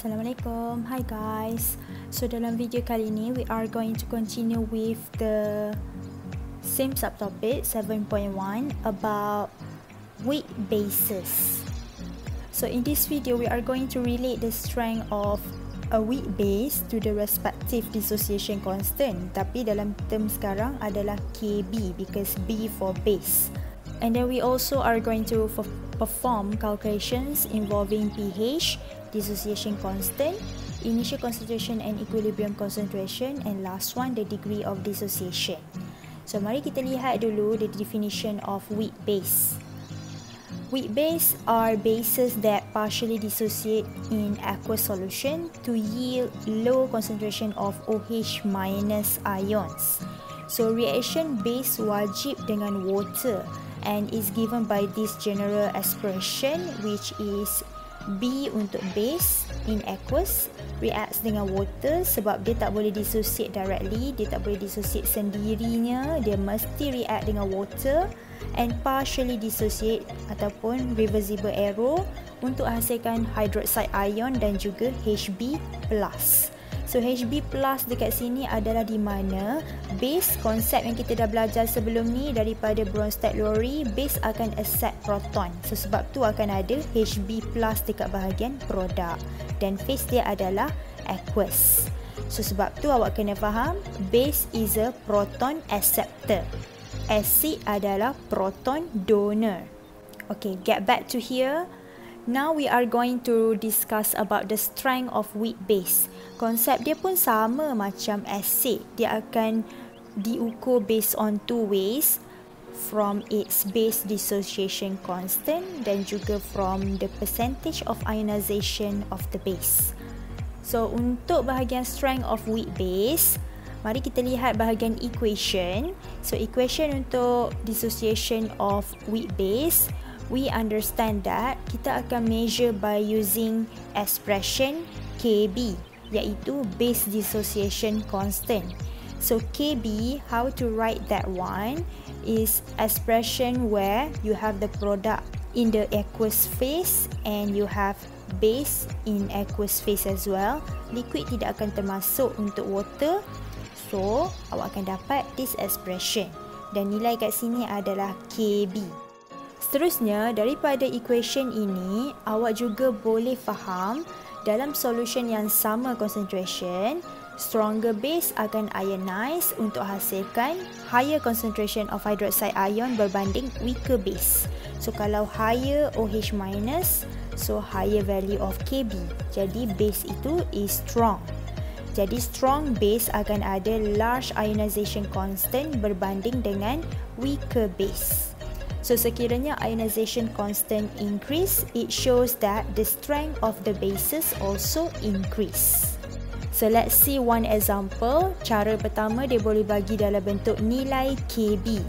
Assalamualaikum. Hi guys. So dalam video kali ini we are going to continue with the same subtopic 7.1 about weak bases. So in this video we are going to relate the strength of a weak base to the respective dissociation constant tapi dalam term sekarang adalah KB because B for base. And then we also are going to perform calculations involving pH, dissociation constant, initial concentration and equilibrium concentration and last one the degree of dissociation. So mari kita lihat dulu the definition of weak base. Weak base are bases that partially dissociate in aqueous solution to yield low concentration of OH ions. So reaction base wajib dengan water and is given by this general expression which is B untuk base in aqueous reacts dengan water sebab dia tak boleh dissociate directly, dia tak boleh dissociate sendirinya, dia mesti react dengan water and partially dissociate ataupun reversible arrow untuk hasilkan hydroxide ion dan juga HB+. So HB plus dekat sini adalah di mana base konsep yang kita dah belajar sebelum ni daripada Bronsted Lowry base akan accept proton. So sebab tu akan ada HB plus dekat bahagian produk dan phase dia adalah aqueous. So sebab tu awak kena faham base is a proton acceptor. Acid adalah proton donor. Okay, get back to here. Now we are going to discuss about the strength of weak base. Konsep dia pun sama macam acid. Dia akan diukur based on two ways from its base dissociation constant dan juga from the percentage of ionization of the base. So untuk bahagian strength of weak base, mari kita lihat bahagian equation. So equation untuk dissociation of weak base we understand that kita akan measure by using expression KB iaitu base dissociation constant. So KB, how to write that one is expression where you have the product in the aqueous phase and you have base in aqueous phase as well. Liquid tidak akan termasuk untuk water. So, awak akan dapat this expression. Dan nilai kat sini adalah KB. Seterusnya, daripada equation ini, awak juga boleh faham dalam solution yang sama concentration, stronger base akan ionize untuk hasilkan higher concentration of hydroxide ion berbanding weaker base. So kalau higher OH minus, so higher value of Kb. Jadi base itu is strong. Jadi strong base akan ada large ionization constant berbanding dengan weaker base. So sekiranya ionization constant increase, it shows that the strength of the bases also increase. So let's see one example. Cara pertama dia boleh bagi dalam bentuk nilai KB.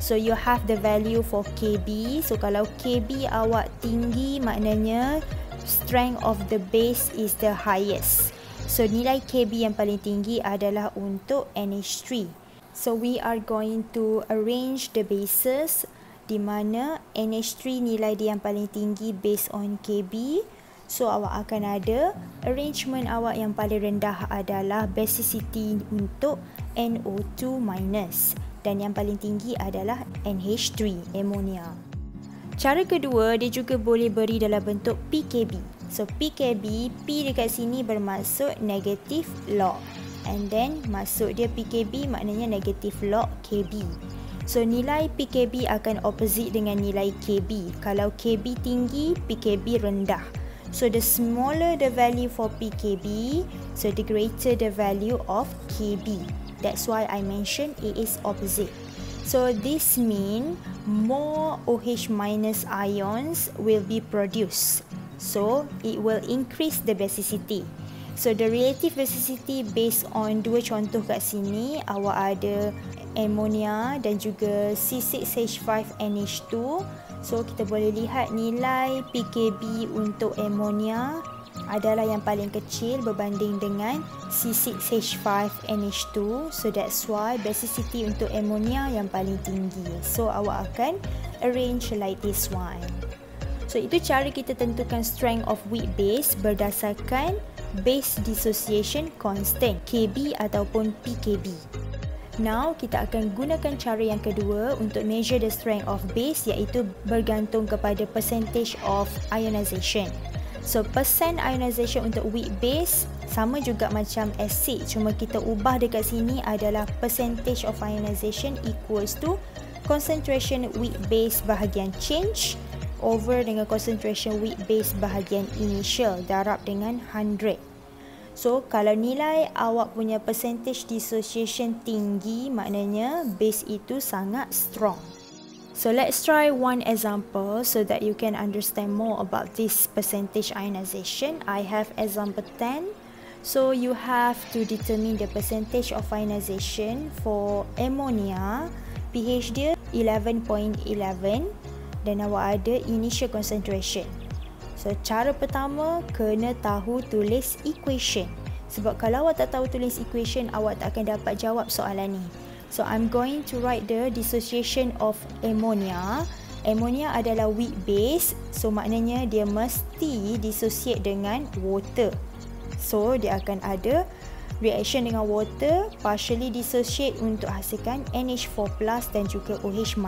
So you have the value for KB. So kalau KB awak tinggi maknanya strength of the base is the highest. So nilai KB yang paling tinggi adalah untuk NH3. So we are going to arrange the bases di mana NH3 nilai dia yang paling tinggi based on KB. So awak akan ada arrangement awak yang paling rendah adalah basicity untuk NO2 minus dan yang paling tinggi adalah NH3 ammonia. Cara kedua dia juga boleh beri dalam bentuk PKB. So PKB, P dekat sini bermaksud negative log. And then masuk dia PKB maknanya negative log KB. So nilai PKB akan opposite dengan nilai KB. Kalau KB tinggi, PKB rendah. So the smaller the value for PKB, so the greater the value of KB. That's why I mentioned it is opposite. So this mean more OH minus ions will be produced. So it will increase the basicity. So the relative basicity based on dua contoh kat sini, awak ada ammonia dan juga C6H5NH2. So kita boleh lihat nilai PKB untuk ammonia adalah yang paling kecil berbanding dengan C6H5NH2. So that's why basicity untuk ammonia yang paling tinggi. So awak akan arrange like this one. So itu cara kita tentukan strength of weak base berdasarkan base dissociation constant KB ataupun PKB. Now kita akan gunakan cara yang kedua untuk measure the strength of base iaitu bergantung kepada percentage of ionization. So percent ionization untuk weak base sama juga macam acid cuma kita ubah dekat sini adalah percentage of ionization equals to concentration weak base bahagian change over dengan concentration weak base bahagian initial darab dengan 100. So kalau nilai awak punya percentage dissociation tinggi maknanya base itu sangat strong. So let's try one example so that you can understand more about this percentage ionization. I have example 10. So you have to determine the percentage of ionization for ammonia. pH dia 11.11 dan awak ada initial concentration. So cara pertama kena tahu tulis equation. Sebab kalau awak tak tahu tulis equation awak tak akan dapat jawab soalan ni. So I'm going to write the dissociation of ammonia. Ammonia adalah weak base. So maknanya dia mesti dissociate dengan water. So dia akan ada reaction dengan water partially dissociate untuk hasilkan NH4+ dan juga OH-.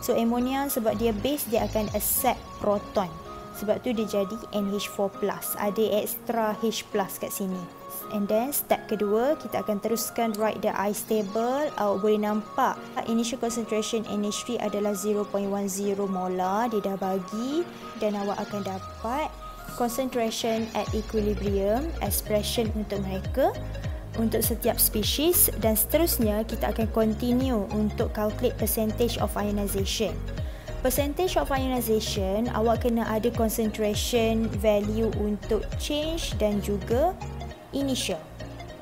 So ammonia sebab dia base dia akan accept proton. Sebab tu dia jadi NH4+. Ada extra H+ kat sini. And then step kedua kita akan teruskan write the ice table. Awak boleh nampak initial concentration NH3 adalah 0.10 molar dia dah bagi dan awak akan dapat concentration at equilibrium, expression untuk mereka untuk setiap spesies dan seterusnya kita akan continue untuk calculate percentage of ionization. Percentage of ionization awak kena ada concentration value untuk change dan juga initial.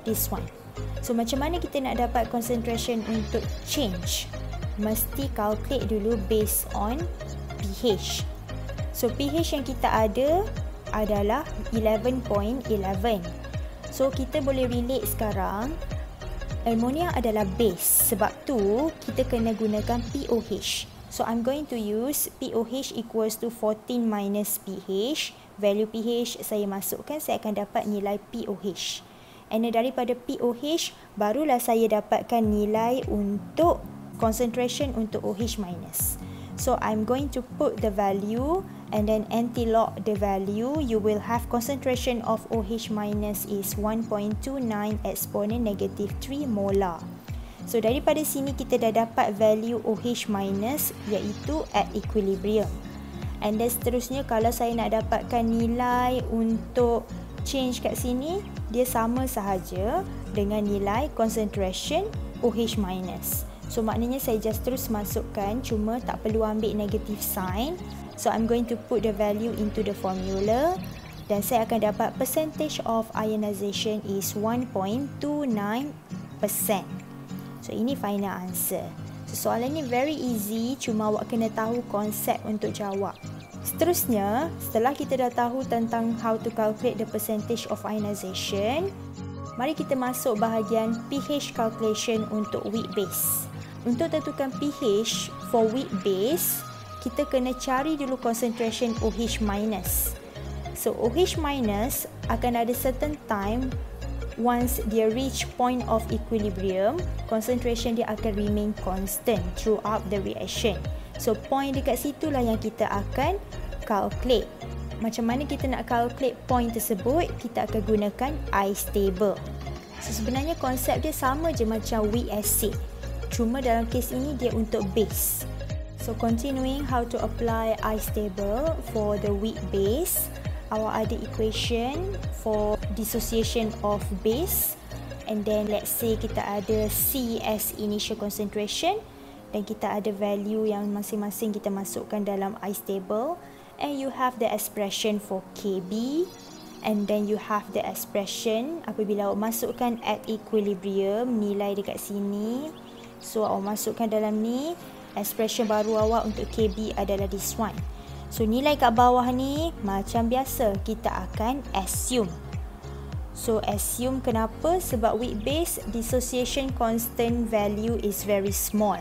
This one. So macam mana kita nak dapat concentration untuk change? Mesti calculate dulu based on pH. So pH yang kita ada adalah 11.11. So kita boleh relate sekarang ammonia adalah base sebab tu kita kena gunakan POH. So I'm going to use POH equals to 14 minus pH. Value pH saya masukkan saya akan dapat nilai POH. And daripada POH barulah saya dapatkan nilai untuk concentration untuk OH minus. So I'm going to put the value and then anti-log the value, you will have concentration of OH minus is 1.29 exponent negative 3 molar. So daripada sini kita dah dapat value OH iaitu at equilibrium. And then seterusnya kalau saya nak dapatkan nilai untuk change kat sini, dia sama sahaja dengan nilai concentration OH. So maknanya saya just terus masukkan cuma tak perlu ambil negative sign So I'm going to put the value into the formula dan saya akan dapat percentage of ionization is 1.29%. So ini final answer. So soalan ni very easy cuma awak kena tahu konsep untuk jawab. Seterusnya, setelah kita dah tahu tentang how to calculate the percentage of ionization, mari kita masuk bahagian pH calculation untuk weak base. Untuk tentukan pH for weak base, kita kena cari dulu concentration OH minus. So OH minus akan ada certain time once dia reach point of equilibrium, concentration dia akan remain constant throughout the reaction. So point dekat situlah yang kita akan calculate. Macam mana kita nak calculate point tersebut, kita akan gunakan ice table. So sebenarnya konsep dia sama je macam weak acid. Cuma dalam kes ini dia untuk base. So continuing how to apply ice table for the weak base. Awak ada equation for dissociation of base. And then let's say kita ada C as initial concentration dan kita ada value yang masing-masing kita masukkan dalam ice table. And you have the expression for KB and then you have the expression apabila awak masukkan at equilibrium nilai dekat sini. So awak masukkan dalam ni expression baru awak untuk KB adalah this one. So nilai kat bawah ni macam biasa kita akan assume. So assume kenapa? Sebab weak base dissociation constant value is very small.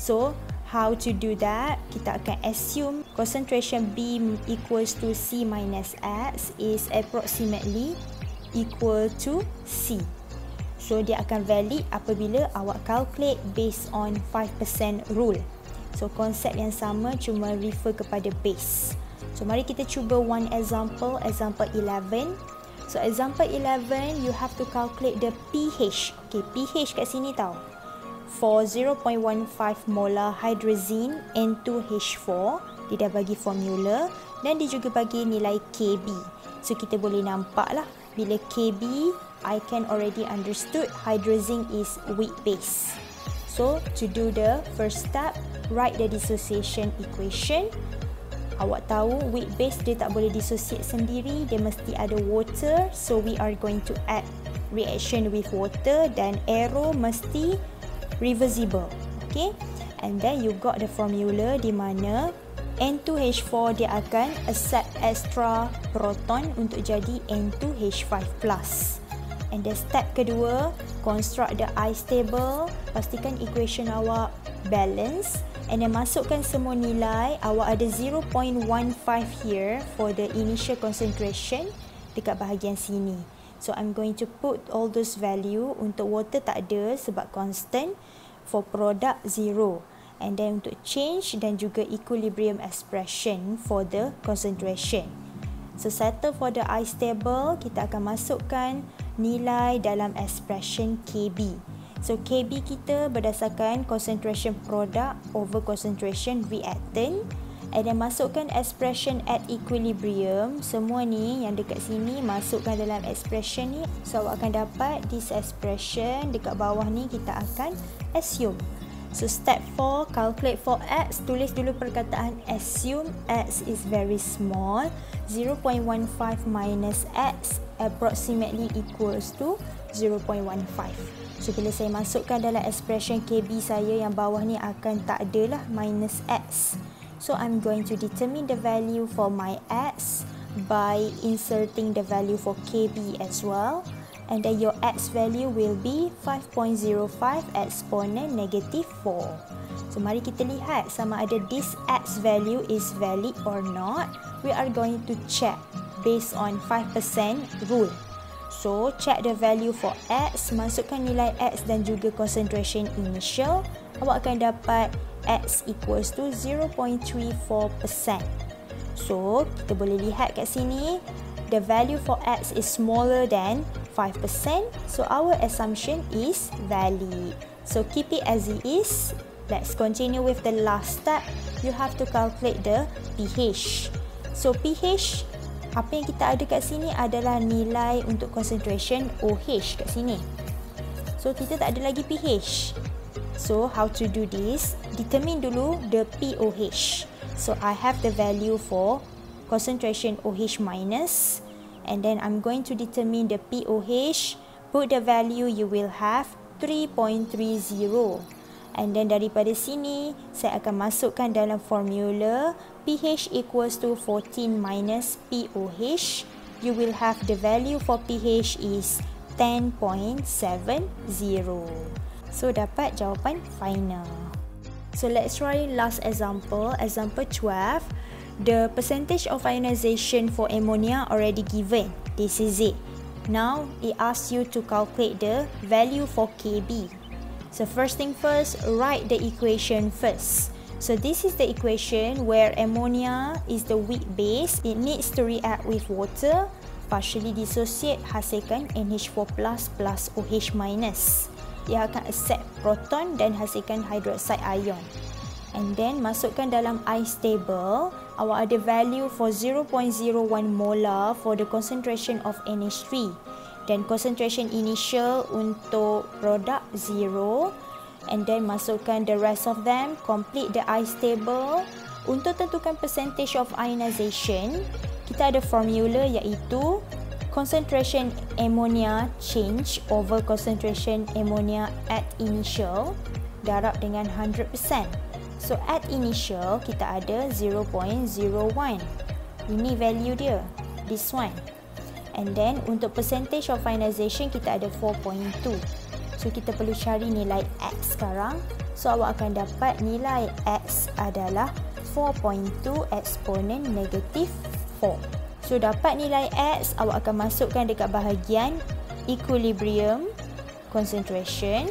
So how to do that? Kita akan assume concentration B equals to C minus X is approximately equal to C. So dia akan valid apabila awak calculate based on 5% rule. So konsep yang sama cuma refer kepada base. So mari kita cuba one example, example 11. So example 11 you have to calculate the pH. Okay, pH kat sini tau. For 0.15 molar hydrazine N2H4, dia dah bagi formula dan dia juga bagi nilai Kb. So kita boleh nampak lah bila Kb I can already understood hydrazine is weak base. So to do the first step, write the dissociation equation. Awak tahu weak base dia tak boleh dissociate sendiri, dia mesti ada water. So we are going to add reaction with water dan arrow mesti reversible. Okay? And then you got the formula di mana N2H4 dia akan accept extra proton untuk jadi N2H5+. And the step kedua, construct the ice table, pastikan equation awak balance and then masukkan semua nilai. Awak ada 0.15 here for the initial concentration dekat bahagian sini. So I'm going to put all those value untuk water tak ada sebab constant for product zero. And then untuk change dan juga equilibrium expression for the concentration. So settle for the ice table, kita akan masukkan nilai dalam expression KB. So KB kita berdasarkan concentration product over concentration reactant. And then masukkan expression at equilibrium. Semua ni yang dekat sini masukkan dalam expression ni. So awak akan dapat this expression dekat bawah ni kita akan assume. So step 4, calculate for x. Tulis dulu perkataan assume x is very small. 0.15 minus x approximately equals to 0.15. So bila saya masukkan dalam expression KB saya yang bawah ni akan tak adalah minus x. So I'm going to determine the value for my x by inserting the value for KB as well. And then your x value will be 5.05 exponent negative 4. So mari kita lihat sama ada this x value is valid or not. We are going to check based on 5% rule. So, check the value for X, masukkan nilai X dan juga concentration initial. Awak akan dapat X equals to 0.34%. So, kita boleh lihat kat sini, the value for X is smaller than 5%. So, our assumption is valid. So, keep it as it is. Let's continue with the last step. You have to calculate the pH. So, pH apa yang kita ada kat sini adalah nilai untuk concentration OH kat sini. So kita tak ada lagi pH. So how to do this? Determine dulu the pOH. So I have the value for concentration OH minus and then I'm going to determine the pOH. Put the value you will have 3.30. And then daripada sini, saya akan masukkan dalam formula pH equals to 14 minus POH. You will have the value for pH is 10.70. So, dapat jawapan final. So, let's try last example. Example 12. The percentage of ionization for ammonia already given. This is it. Now, it asks you to calculate the value for Kb. So first thing first, write the equation first. So this is the equation where ammonia is the weak base. It needs to react with water, partially dissociate, hasilkan NH4 plus plus OH minus. Ia akan accept proton dan hasilkan hydroxide ion. And then masukkan dalam ice table, awak ada value for 0.01 molar for the concentration of NH3 dan concentration initial untuk produk zero and then masukkan the rest of them complete the ice table. Untuk tentukan percentage of ionization kita ada formula iaitu concentration ammonia change over concentration ammonia at initial darab dengan 100% so at initial kita ada 0.01 ini value dia this one. And then untuk percentage of finalization kita ada 4.2. So kita perlu cari nilai X sekarang. So awak akan dapat nilai X adalah 4.2 eksponen negatif 4. So dapat nilai X, awak akan masukkan dekat bahagian equilibrium concentration.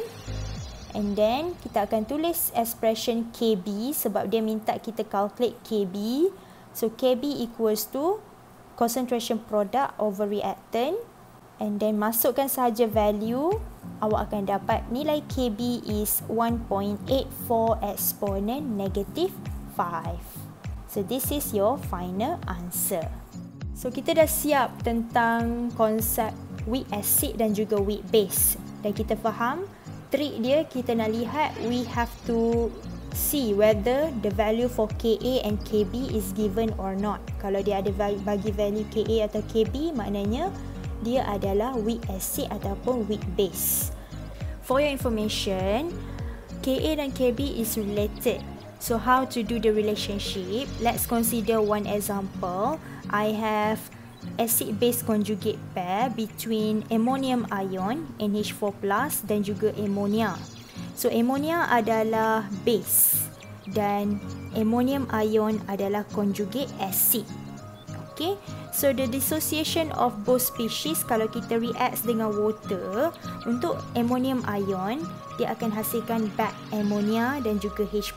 And then kita akan tulis expression KB sebab dia minta kita calculate KB. So KB equals to concentration product over reactant. And then masukkan sahaja value awak akan dapat nilai KB is 1.84 exponent negative 5. So this is your final answer. So kita dah siap tentang konsep weak acid dan juga weak base. Dan kita faham trik dia kita nak lihat we have to see whether the value for KA and KB is given or not. Kalau dia ada bagi value KA atau KB maknanya dia adalah weak acid ataupun weak base. For your information, KA dan KB is related. So how to do the relationship? Let's consider one example. I have acid-base conjugate pair between ammonium ion NH4+ dan juga ammonia. So ammonia adalah base dan ammonium ion adalah conjugate acid. Okay, so the dissociation of both species kalau kita react dengan water untuk ammonium ion dia akan hasilkan back ammonia dan juga H+.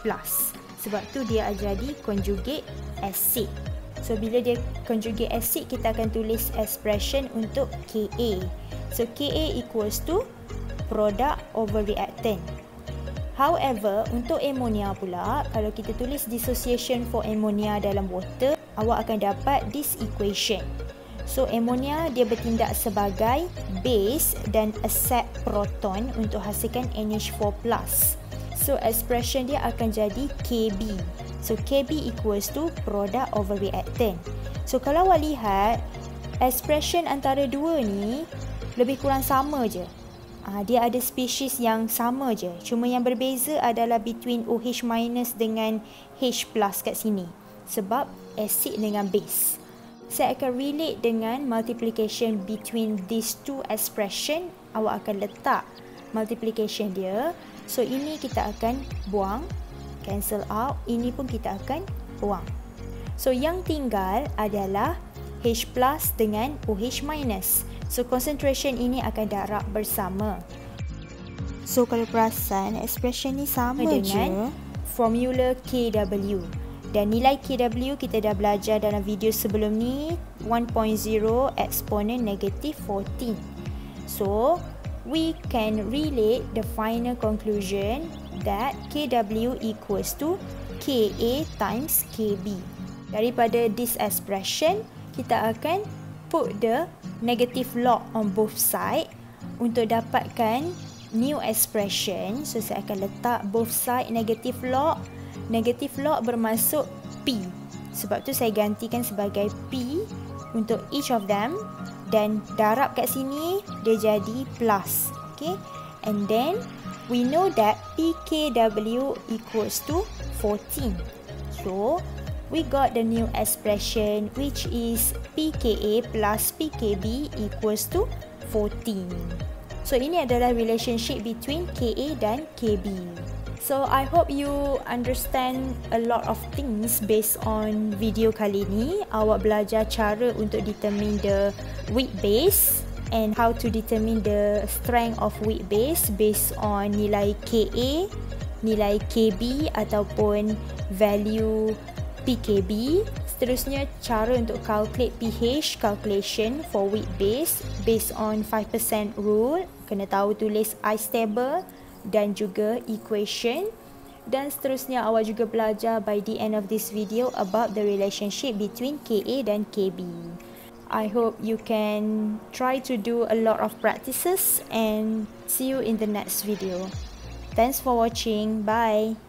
Sebab tu dia jadi conjugate acid. So bila dia conjugate acid kita akan tulis expression untuk Ka. So Ka equals to product over reactant. However, untuk ammonia pula, kalau kita tulis dissociation for ammonia dalam water, awak akan dapat this equation. So, ammonia dia bertindak sebagai base dan accept proton untuk hasilkan NH4+. So, expression dia akan jadi KB. So, KB equals to product over reactant. So, kalau awak lihat, expression antara dua ni lebih kurang sama je uh, dia ada spesies yang sama je. Cuma yang berbeza adalah between OH dengan H kat sini. Sebab acid dengan base. Saya akan relate dengan multiplication between these two expression. Awak akan letak multiplication dia. So ini kita akan buang. Cancel out. Ini pun kita akan buang. So yang tinggal adalah H plus dengan OH minus. So concentration ini akan darab bersama. So kalau perasan expression ni sama dengan je. formula KW. Dan nilai KW kita dah belajar dalam video sebelum ni 1.0 exponent negative 14. So we can relate the final conclusion that KW equals to KA times KB. Daripada this expression, kita akan put the negative log on both side untuk dapatkan new expression. So saya akan letak both side negative log. Negative log bermasuk P. Sebab tu saya gantikan sebagai P untuk each of them dan darab kat sini dia jadi plus. Okay. And then we know that PKW equals to 14. So we got the new expression which is PKA plus PKB equals to 14. So ini adalah relationship between KA dan KB. So I hope you understand a lot of things based on video kali ni. Awak belajar cara untuk determine the weak base and how to determine the strength of weak base based on nilai KA, nilai KB ataupun value PKB. Seterusnya cara untuk calculate pH calculation for weak base based on 5% rule. Kena tahu tulis I stable dan juga equation. Dan seterusnya awak juga belajar by the end of this video about the relationship between KA dan KB. I hope you can try to do a lot of practices and see you in the next video. Thanks for watching. Bye.